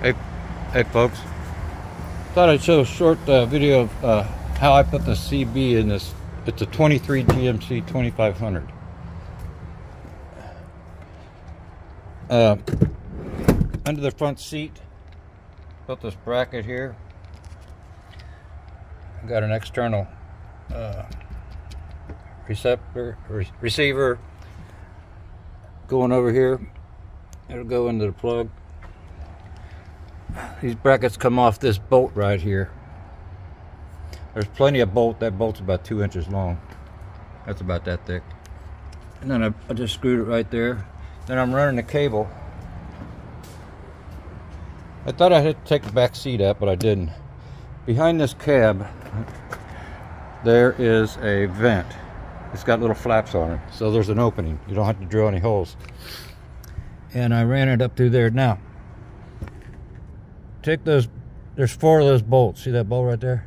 Hey, hey folks. Thought I'd show a short uh, video of uh, how I put the CB in this. It's a 23 GMC 2500. Uh, under the front seat, put this bracket here. Got an external uh, receptor, re receiver going over here. It'll go into the plug. These brackets come off this bolt right here. There's plenty of bolt. That bolt's about two inches long. That's about that thick. And then I, I just screwed it right there. Then I'm running the cable. I thought I had to take the back seat up, but I didn't. Behind this cab, there is a vent. It's got little flaps on it, so there's an opening. You don't have to drill any holes. And I ran it up through there. Now, take those, there's four of those bolts. See that bolt right there?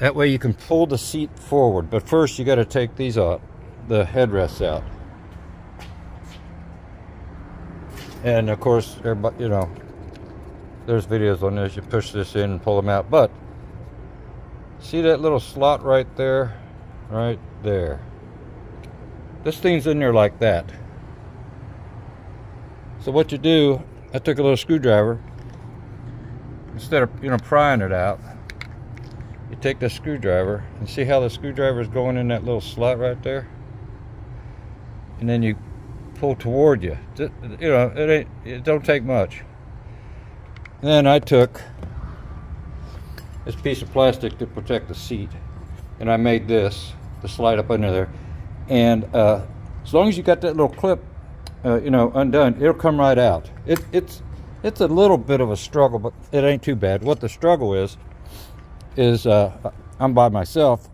That way you can pull the seat forward. But first you got to take these out, the headrests out. And of course, everybody, you know, there's videos on this. You push this in and pull them out. But see that little slot right there? Right there. This thing's in there like that. So what you do, I took a little screwdriver, instead of, you know, prying it out, you take the screwdriver and see how the screwdriver is going in that little slot right there? And then you pull toward you. You know, it ain't, it don't take much. And then I took this piece of plastic to protect the seat and I made this to slide up under there. And uh, as long as you got that little clip, uh, you know, undone, it'll come right out. It, it's it's a little bit of a struggle, but it ain't too bad. What the struggle is, is uh, I'm by myself,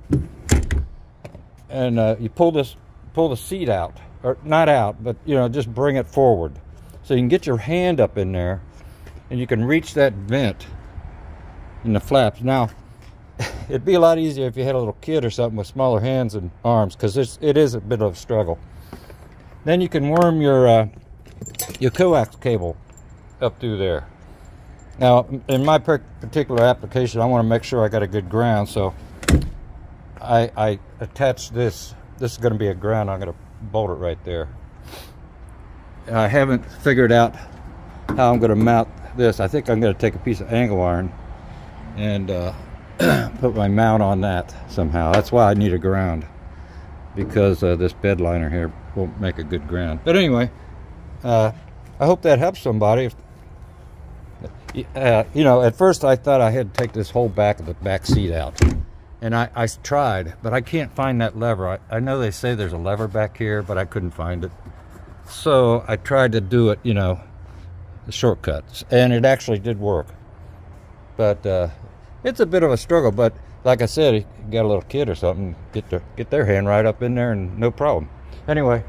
and uh, you pull this, pull the seat out, or not out, but you know, just bring it forward, so you can get your hand up in there, and you can reach that vent in the flaps. Now, it'd be a lot easier if you had a little kid or something with smaller hands and arms, because it is a bit of a struggle. Then you can worm your uh, your coax cable up through there. Now, in my particular application, I want to make sure I got a good ground, so I, I attach this. This is going to be a ground. I'm going to bolt it right there. I haven't figured out how I'm going to mount this. I think I'm going to take a piece of angle iron and uh, put my mount on that somehow. That's why I need a ground because uh, this bed liner here won't make a good ground. But anyway, uh, I hope that helps somebody. If, uh, you know, at first I thought I had to take this whole back of the back seat out. And I, I tried, but I can't find that lever. I, I know they say there's a lever back here, but I couldn't find it. So I tried to do it, you know, the shortcuts. And it actually did work. But uh, it's a bit of a struggle. But like I said, you got a little kid or something, get their, get their hand right up in there and no problem. Anyway,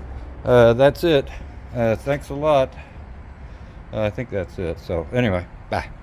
uh, that's it. Uh, thanks a lot. I think that's it. So anyway, bye.